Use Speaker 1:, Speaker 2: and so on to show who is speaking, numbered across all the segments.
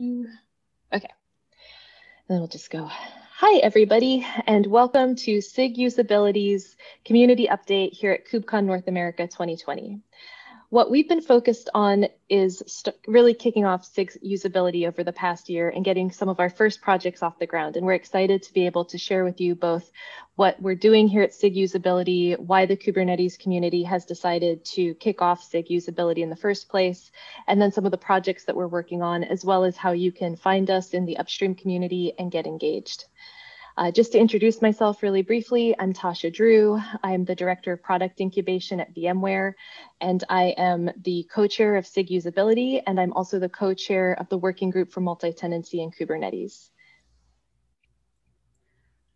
Speaker 1: Okay. And then we'll just go. Hi, everybody, and welcome to SIG Usability's community update here at KubeCon North America 2020. What we've been focused on is really kicking off SIG's usability over the past year and getting some of our first projects off the ground. And we're excited to be able to share with you both what we're doing here at SIG Usability, why the Kubernetes community has decided to kick off SIG Usability in the first place, and then some of the projects that we're working on, as well as how you can find us in the upstream community and get engaged. Uh, just to introduce myself really briefly, I'm Tasha Drew. I'm the Director of Product Incubation at VMware, and I am the co-chair of SIG Usability, and I'm also the co-chair of the Working Group for Multi-Tenancy in Kubernetes.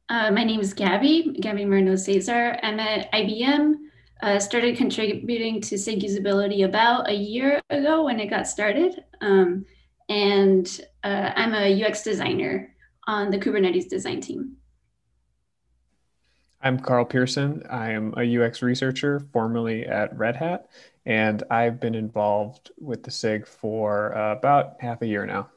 Speaker 2: Uh, my name is Gabby, Gabby Moreno Cesar. I'm at IBM, uh, started contributing to SIG Usability about a year ago when it got started. Um, and uh, I'm a UX designer on the Kubernetes design team.
Speaker 3: I'm Carl Pearson. I am a UX researcher formerly at Red Hat, and I've been involved with the SIG for uh, about half a year now.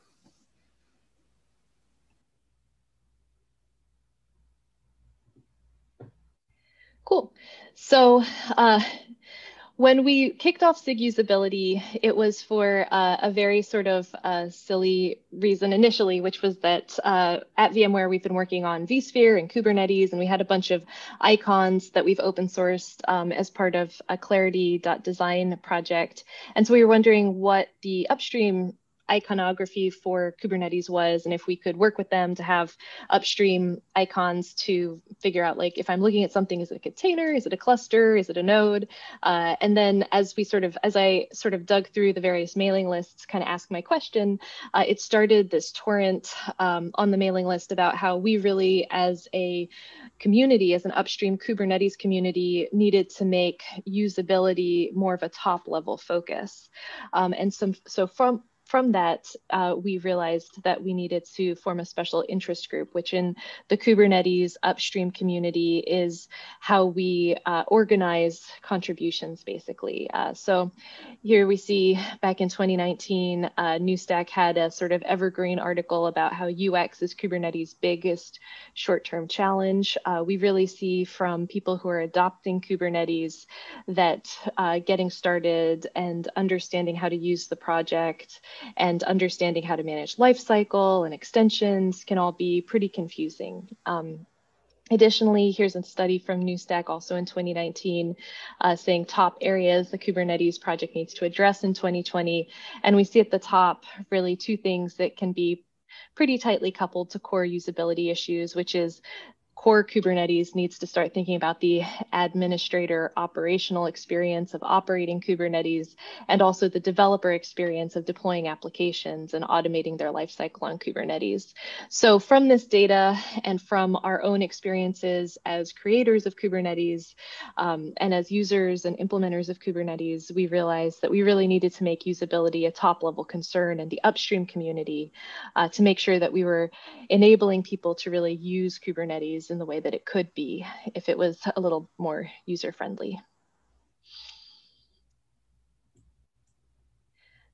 Speaker 1: Cool. So, uh, when we kicked off SIG usability, it was for uh, a very sort of uh, silly reason initially, which was that uh, at VMware, we've been working on vSphere and Kubernetes, and we had a bunch of icons that we've open sourced um, as part of a clarity.design project. And so we were wondering what the upstream iconography for Kubernetes was, and if we could work with them to have upstream icons to figure out like if I'm looking at something, is it a container, is it a cluster, is it a node? Uh, and then as we sort of, as I sort of dug through the various mailing lists, kind of ask my question, uh, it started this torrent um, on the mailing list about how we really, as a community, as an upstream Kubernetes community, needed to make usability more of a top level focus. Um, and some, so from from that, uh, we realized that we needed to form a special interest group, which in the Kubernetes upstream community is how we uh, organize contributions, basically. Uh, so here we see back in 2019, uh, NewStack had a sort of evergreen article about how UX is Kubernetes' biggest short-term challenge. Uh, we really see from people who are adopting Kubernetes that uh, getting started and understanding how to use the project and understanding how to manage lifecycle and extensions can all be pretty confusing. Um, Additionally, here's a study from NewStack also in 2019 uh, saying top areas the Kubernetes project needs to address in 2020. And we see at the top really two things that can be pretty tightly coupled to core usability issues, which is core Kubernetes needs to start thinking about the administrator operational experience of operating Kubernetes and also the developer experience of deploying applications and automating their lifecycle on Kubernetes. So from this data and from our own experiences as creators of Kubernetes um, and as users and implementers of Kubernetes, we realized that we really needed to make usability a top level concern in the upstream community uh, to make sure that we were enabling people to really use Kubernetes in the way that it could be if it was a little more user friendly.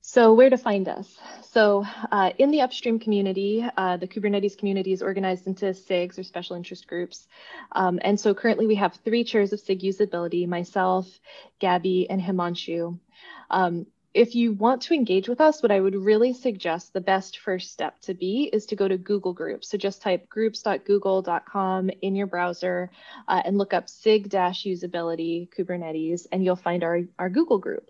Speaker 1: So where to find us? So uh, in the upstream community, uh, the Kubernetes community is organized into SIGs or special interest groups. Um, and so currently we have three chairs of SIG usability, myself, Gabby, and Himanshu. Um, if you want to engage with us, what I would really suggest the best first step to be is to go to Google Groups. So just type groups.google.com in your browser uh, and look up SIG-usability Kubernetes, and you'll find our, our Google group.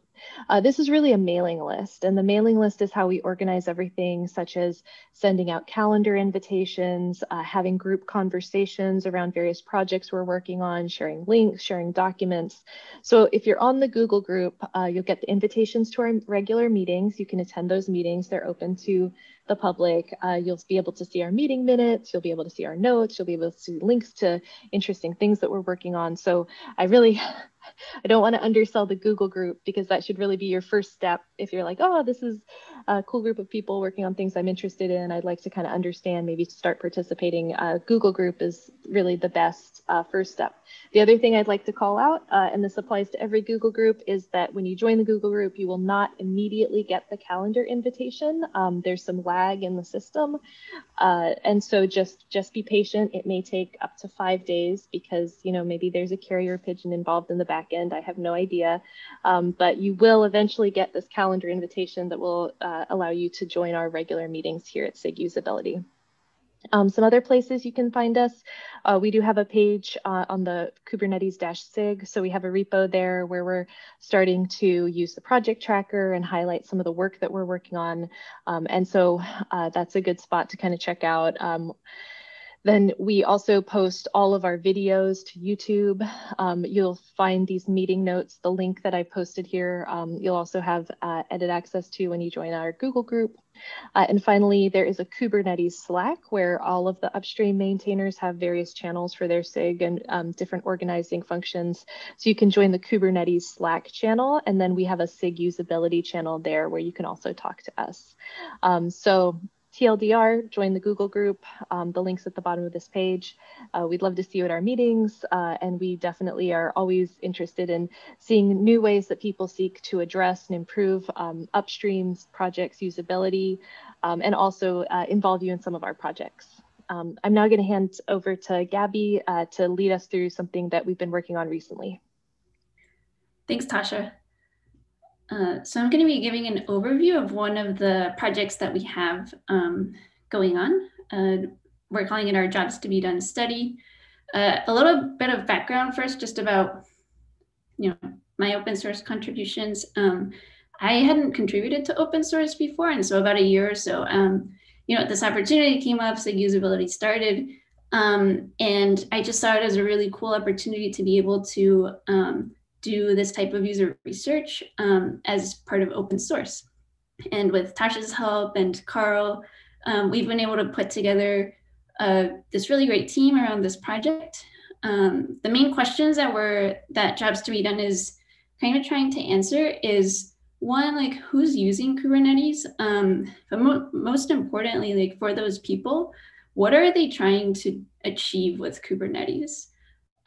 Speaker 1: Uh, this is really a mailing list, and the mailing list is how we organize everything, such as sending out calendar invitations, uh, having group conversations around various projects we're working on, sharing links, sharing documents. So if you're on the Google group, uh, you'll get the invitations to our regular meetings. You can attend those meetings. They're open to the public. Uh, you'll be able to see our meeting minutes. You'll be able to see our notes. You'll be able to see links to interesting things that we're working on. So I really I don't want to undersell the Google group because that should really be your first step. If you're like, oh, this is a cool group of people working on things I'm interested in, I'd like to kind of understand, maybe start participating. Uh, Google group is really the best uh, first step. The other thing I'd like to call out, uh, and this applies to every Google group, is that when you join the Google group, you will not immediately get the calendar invitation. Um, there's some lag in the system. Uh, and so just, just be patient. It may take up to five days because, you know, maybe there's a carrier pigeon involved in the back end. I have no idea. Um, but you will eventually get this calendar invitation that will uh, allow you to join our regular meetings here at SIG Usability. Um, some other places you can find us, uh, we do have a page uh, on the Kubernetes-SIG. So we have a repo there where we're starting to use the project tracker and highlight some of the work that we're working on. Um, and so uh, that's a good spot to kind of check out. Um, then we also post all of our videos to YouTube. Um, you'll find these meeting notes, the link that I posted here. Um, you'll also have uh, edit access to when you join our Google group. Uh, and finally, there is a Kubernetes Slack where all of the upstream maintainers have various channels for their SIG and um, different organizing functions. So you can join the Kubernetes Slack channel, and then we have a SIG usability channel there where you can also talk to us. Um, so TLDR, join the Google group. Um, the link's at the bottom of this page. Uh, we'd love to see you at our meetings, uh, and we definitely are always interested in seeing new ways that people seek to address and improve um, upstream projects usability, um, and also uh, involve you in some of our projects. Um, I'm now going to hand over to Gabby uh, to lead us through something that we've been working on recently.
Speaker 2: Thanks, Tasha. Uh, so I'm going to be giving an overview of one of the projects that we have um, going on. Uh, we're calling it our Jobs to be Done study. Uh, a little bit of background first, just about you know my open source contributions. Um, I hadn't contributed to open source before, and so about a year or so, um, you know, this opportunity came up, so usability started, um, and I just saw it as a really cool opportunity to be able to um, do this type of user research um, as part of open source. And with Tasha's help and Carl, um, we've been able to put together uh, this really great team around this project. Um, the main questions that were that jobs to be done is kind of trying to answer is one like who's using Kubernetes, um, but mo most importantly, like for those people, what are they trying to achieve with Kubernetes?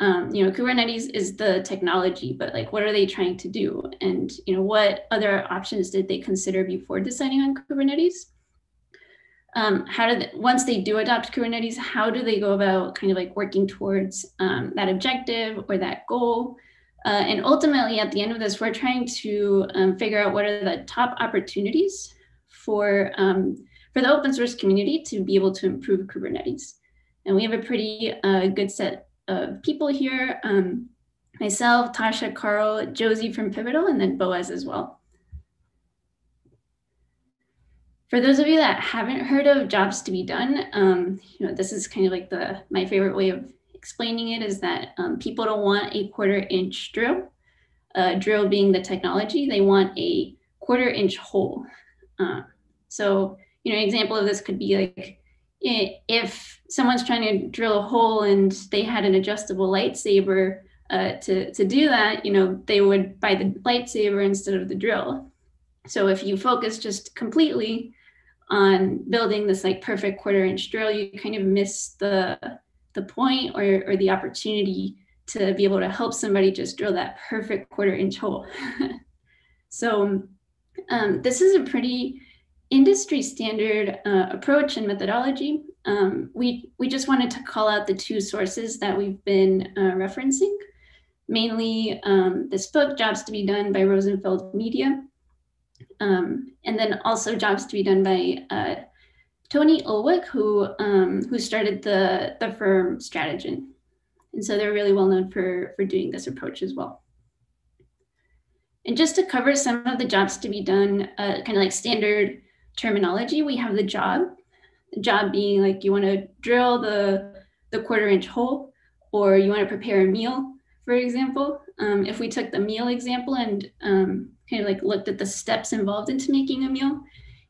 Speaker 2: Um, you know, Kubernetes is the technology, but like, what are they trying to do? And, you know, what other options did they consider before deciding on Kubernetes? Um, how did, they, once they do adopt Kubernetes, how do they go about kind of like working towards um, that objective or that goal? Uh, and ultimately, at the end of this, we're trying to um, figure out what are the top opportunities for, um, for the open source community to be able to improve Kubernetes. And we have a pretty uh, good set of people here. Um, myself, Tasha, Carl, Josie from Pivotal, and then Boaz as well. For those of you that haven't heard of Jobs to be Done, um, you know, this is kind of like the my favorite way of explaining it is that um, people don't want a quarter inch drill, uh, drill being the technology, they want a quarter inch hole. Uh, so, you know, an example of this could be like if someone's trying to drill a hole and they had an adjustable lightsaber uh, to, to do that, you know, they would buy the lightsaber instead of the drill. So if you focus just completely on building this like perfect quarter inch drill, you kind of miss the the point or, or the opportunity to be able to help somebody just drill that perfect quarter inch hole. so um, this is a pretty industry standard uh, approach and methodology. Um, we, we just wanted to call out the two sources that we've been uh, referencing, mainly um, this book, Jobs to be Done by Rosenfeld Media, um, and then also Jobs to be Done by uh, Tony Ulwick, who, um, who started the, the firm Strategyn. And so they're really well known for, for doing this approach as well. And just to cover some of the jobs to be done, uh, kind of like standard terminology, we have the job. The job being like you want to drill the the quarter inch hole, or you want to prepare a meal, for example. Um, if we took the meal example and um, kind of like looked at the steps involved into making a meal,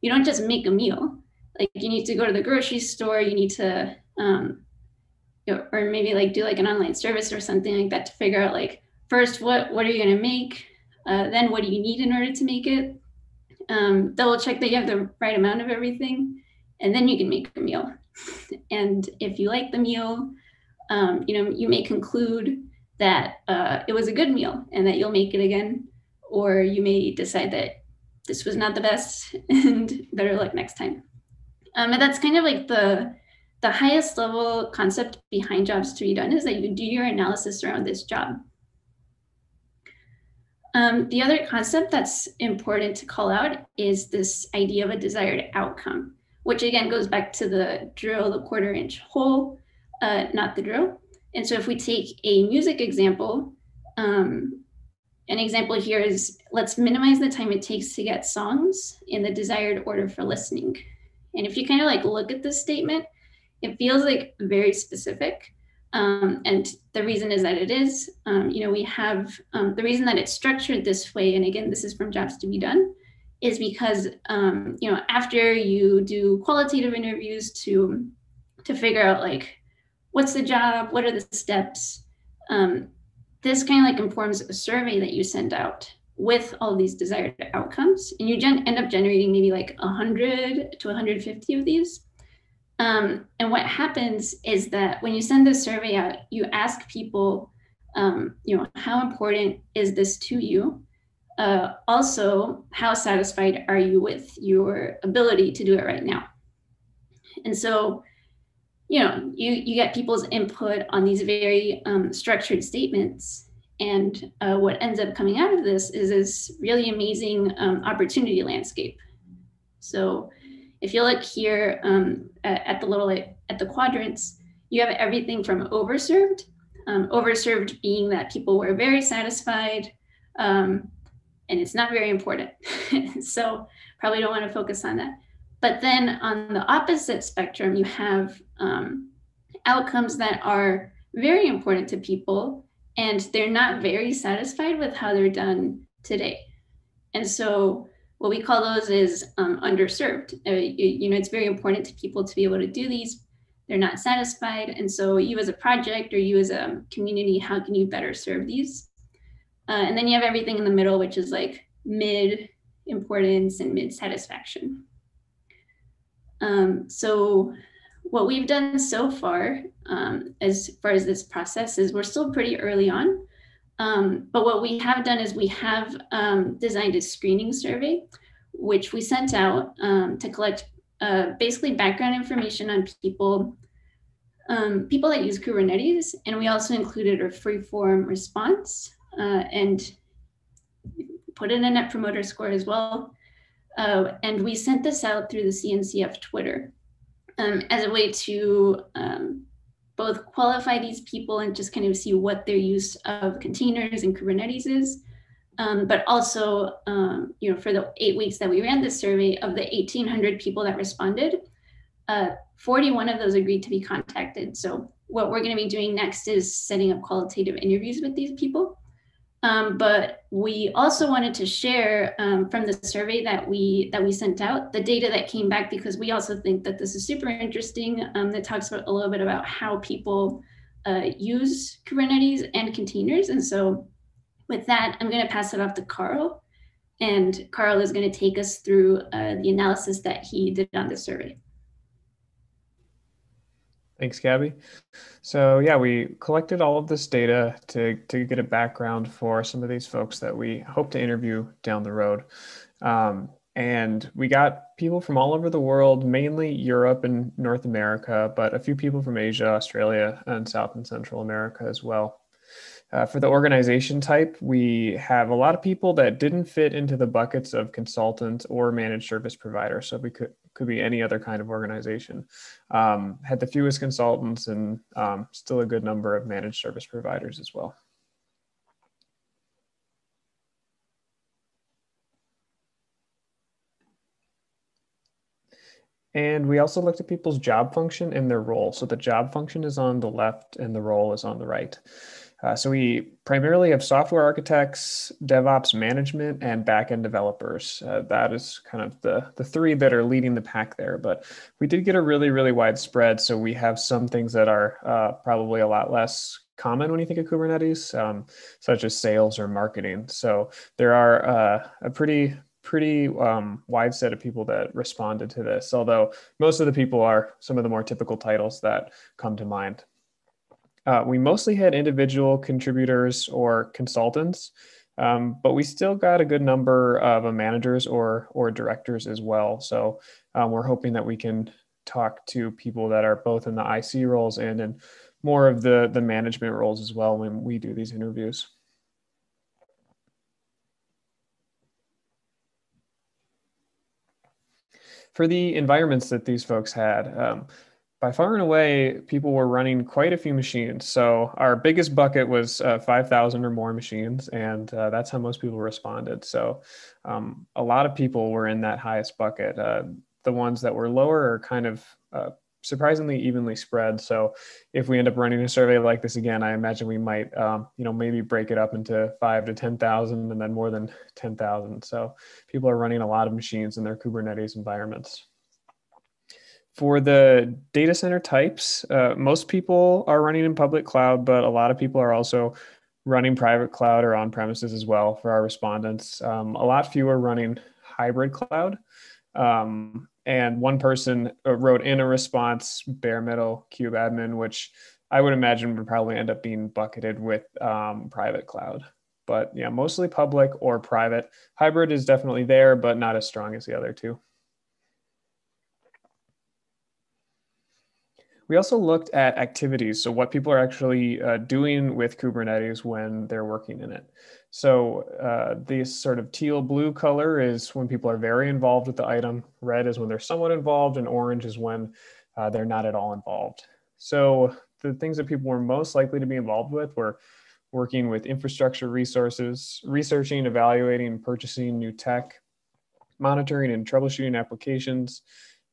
Speaker 2: you don't just make a meal. Like you need to go to the grocery store, you need to, um, you know, or maybe like do like an online service or something like that to figure out like first, what, what are you going to make? Uh, then, what do you need in order to make it? Um, double check that you have the right amount of everything, and then you can make a meal. and if you like the meal, um, you know, you may conclude that uh, it was a good meal and that you'll make it again, or you may decide that this was not the best and better luck next time. Um, and that's kind of like the the highest level concept behind jobs to be done is that you do your analysis around this job. Um, the other concept that's important to call out is this idea of a desired outcome, which again goes back to the drill the quarter inch hole, uh, not the drill. And so if we take a music example, um, an example here is let's minimize the time it takes to get songs in the desired order for listening. And if you kind of like look at this statement, it feels like very specific. Um, and the reason is that it is, um, you know, we have um, the reason that it's structured this way. And again, this is from jobs to be done is because, um, you know, after you do qualitative interviews to, to figure out like, what's the job? What are the steps? Um, this kind of like informs a survey that you send out with all these desired outcomes. And you gen- end up generating maybe like 100 to 150 of these. Um, and what happens is that when you send this survey out, you ask people, um, you know, how important is this to you? Uh, also, how satisfied are you with your ability to do it right now? And so, you know, you you get people's input on these very um, structured statements, and uh, what ends up coming out of this is this really amazing um, opportunity landscape. So if you look here um, at, the little at the quadrants, you have everything from overserved, um, overserved being that people were very satisfied, um, and it's not very important. so probably don't want to focus on that. But then on the opposite spectrum, you have um, outcomes that are very important to people, and they're not very satisfied with how they're done today. And so what we call those is um, underserved. Uh, you, you, know, it's very important to people to be able to do these. They're not satisfied. And so you as a project or you as a community, how can you better serve these? Uh, and then you have everything in the middle, which is like mid importance and mid satisfaction. Um, so what we've done so far um, as far as this process is we're still pretty early on. Um, but what we have done is we have um, designed a screening survey, which we sent out um, to collect uh, basically background information on people, um, people that use Kubernetes, and we also included a free form response uh, and put in a net promoter score as well. Uh, and we sent this out through the CNCF Twitter um, as a way to um, both qualify these people and just kind of see what their use of containers and Kubernetes is. Um, but also, um, you know, for the eight weeks that we ran this survey, of the 1,800 people that responded, uh, 41 of those agreed to be contacted. So what we're going to be doing next is setting up qualitative interviews with these people. Um, but we also wanted to share um, from the survey that we that we sent out the data that came back because we also think that this is super interesting. Um, that talks a little bit about how people uh, use Kubernetes and containers. And so, with that, I'm going to pass it off to Carl, and Carl is going to take us through uh, the analysis that he did on the survey.
Speaker 3: Thanks, Gabby. So yeah, we collected all of this data to, to get a background for some of these folks that we hope to interview down the road. Um, and we got people from all over the world, mainly Europe and North America, but a few people from Asia, Australia, and South and Central America as well. Uh, for the organization type, we have a lot of people that didn't fit into the buckets of consultant or managed service provider. So we could could be any other kind of organization. Um, had the fewest consultants and um, still a good number of managed service providers as well. And we also looked at people's job function and their role. So the job function is on the left and the role is on the right. Uh, so we primarily have software architects, DevOps management, and backend developers. Uh, that is kind of the, the three that are leading the pack there. But we did get a really, really wide spread. So we have some things that are uh, probably a lot less common when you think of Kubernetes, um, such as sales or marketing. So there are uh, a pretty pretty um, wide set of people that responded to this, although most of the people are some of the more typical titles that come to mind. Uh, we mostly had individual contributors or consultants, um, but we still got a good number of uh, managers or or directors as well. So um, we're hoping that we can talk to people that are both in the IC roles and in more of the the management roles as well when we do these interviews. For the environments that these folks had, um, by far and away, people were running quite a few machines. So our biggest bucket was uh, 5,000 or more machines, and uh, that's how most people responded. So um, a lot of people were in that highest bucket. Uh, the ones that were lower are kind of uh, surprisingly evenly spread. So if we end up running a survey like this again, I imagine we might, um, you know, maybe break it up into five to 10,000 and then more than 10,000. So people are running a lot of machines in their Kubernetes environments. For the data center types, uh, most people are running in public cloud, but a lot of people are also running private cloud or on premises as well for our respondents. Um, a lot fewer running hybrid cloud. Um, and one person uh, wrote in a response bare metal kubeadm which i would imagine would probably end up being bucketed with um, private cloud but yeah mostly public or private hybrid is definitely there but not as strong as the other two We also looked at activities, so what people are actually uh, doing with Kubernetes when they're working in it. So uh, this sort of teal blue color is when people are very involved with the item. Red is when they're somewhat involved, and orange is when uh, they're not at all involved. So the things that people were most likely to be involved with were working with infrastructure resources, researching, evaluating, purchasing new tech, monitoring and troubleshooting applications,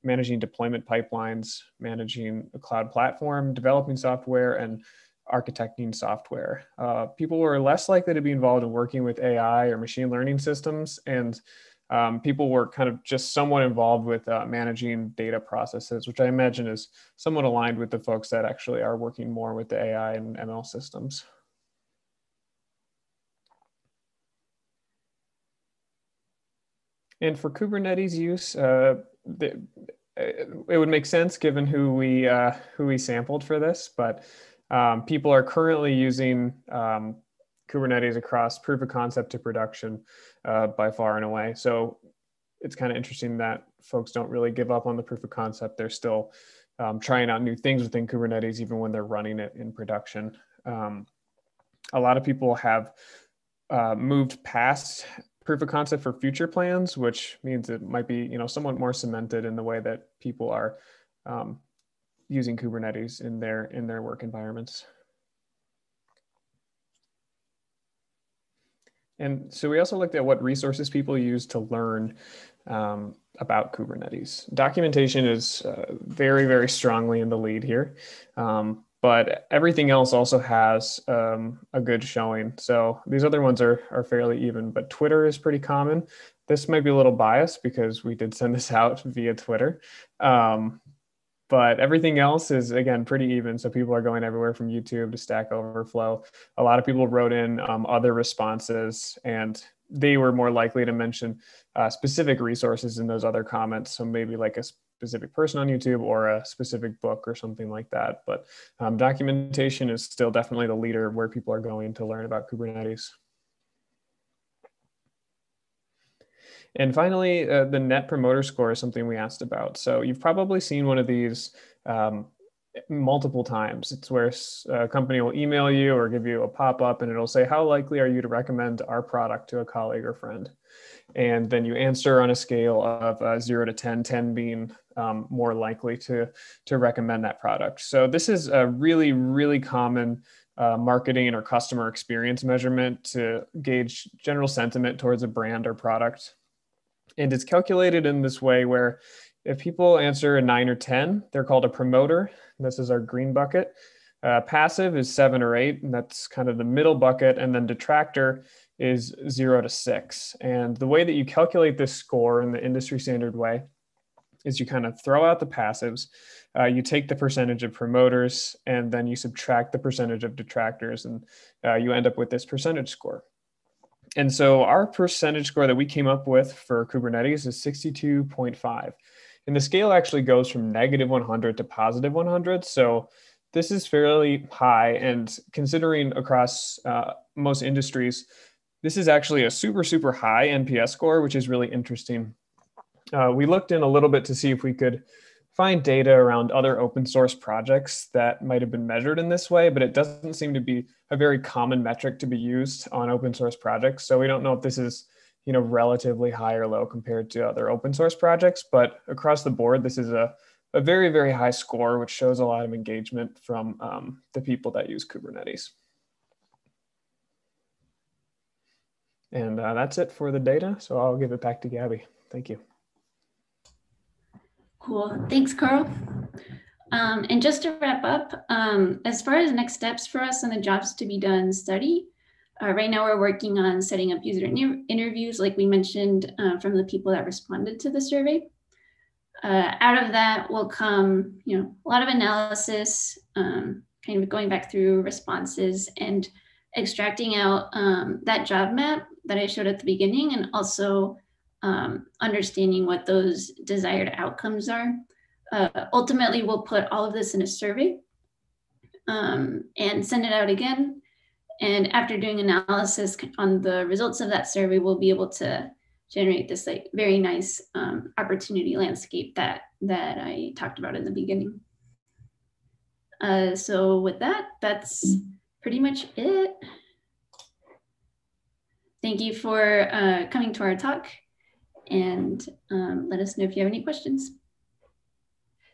Speaker 3: managing deployment pipelines, managing a cloud platform, developing software, and architecting software. Uh, people were less likely to be involved in working with AI or machine learning systems, and um, people were kind of just somewhat involved with uh, managing data processes, which I imagine is somewhat aligned with the folks that actually are working more with the AI and ML systems. And for Kubernetes use, uh, the, it would make sense given who we uh, who we sampled for this, but um, people are currently using um, Kubernetes across proof of concept to production uh, by far and away. So it's kind of interesting that folks don't really give up on the proof of concept. They're still um, trying out new things within Kubernetes, even when they're running it in production. Um, a lot of people have uh, moved past proof of concept for future plans, which means it might be you know somewhat more cemented in the way that people are um, using Kubernetes in their in their work environments. And so we also looked at what resources people use to learn um, about Kubernetes. Documentation is uh, very, very strongly in the lead here. Um, but everything else also has um, a good showing. So these other ones are, are fairly even, but Twitter is pretty common. This might be a little biased because we did send this out via Twitter. Um, but everything else is again pretty even. So people are going everywhere from YouTube to Stack Overflow. A lot of people wrote in um, other responses, and they were more likely to mention uh, specific resources in those other comments. So maybe like a specific person on YouTube or a specific book or something like that. But um, documentation is still definitely the leader where people are going to learn about Kubernetes. And finally, uh, the net promoter score is something we asked about. So you've probably seen one of these um, multiple times. It's where a company will email you or give you a pop up and it'll say, How likely are you to recommend our product to a colleague or friend? And then you answer on a scale of uh, zero to 10, 10 being um, more likely to, to recommend that product. So this is a really, really common uh, marketing or customer experience measurement to gauge general sentiment towards a brand or product. And it's calculated in this way where if people answer a nine or 10, they're called a promoter. This is our green bucket. Uh, passive is seven or eight, and that's kind of the middle bucket. And then detractor is zero to six. And the way that you calculate this score in the industry standard way is you kind of throw out the passives, uh, you take the percentage of promoters, and then you subtract the percentage of detractors, and uh, you end up with this percentage score. And so our percentage score that we came up with for Kubernetes is 62.5. And the scale actually goes from negative 100 to positive 100. So this is fairly high. And considering across uh, most industries, this is actually a super, super high NPS score, which is really interesting. Uh, we looked in a little bit to see if we could find data around other open source projects that might have been measured in this way, but it doesn't seem to be a very common metric to be used on open source projects. So we don't know if this is you know relatively high or low compared to other open source projects, but across the board, this is a, a very, very high score, which shows a lot of engagement from um, the people that use Kubernetes. And uh, that's it for the data. So I'll give it back to Gabby. Thank you.
Speaker 2: Cool. Thanks, Carl. Um, and just to wrap up, um, as far as next steps for us on the jobs to be done study, uh, right now we're working on setting up user inter interviews, like we mentioned, uh, from the people that responded to the survey. Uh, out of that will come, you know, a lot of analysis, um, kind of going back through responses and extracting out um, that job map that I showed at the beginning, and also um, understanding what those desired outcomes are. Uh, ultimately, we'll put all of this in a survey um, and send it out again. And after doing analysis on the results of that survey, we'll be able to generate this like very nice um, opportunity landscape that that I talked about in the beginning. Uh, so with that, that's pretty much it. Thank you for uh, coming to our talk and um, let us know if you have any questions.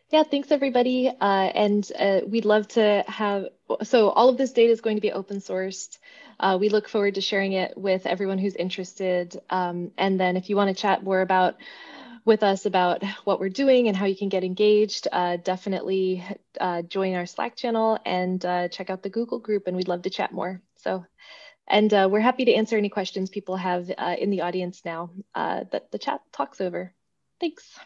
Speaker 1: Yeah, thanks everybody. Uh, and uh, we'd love to have, so all of this data is going to be open sourced. Uh, we look forward to sharing it with everyone who's interested. Um, and then if you want to chat more about with us about what we're doing and how you can get engaged, uh, definitely uh, join our Slack channel and uh, check out the Google group and we'd love to chat more. So and uh, we're happy to answer any questions people have uh, in the audience now uh, that the chat talks over. Thanks.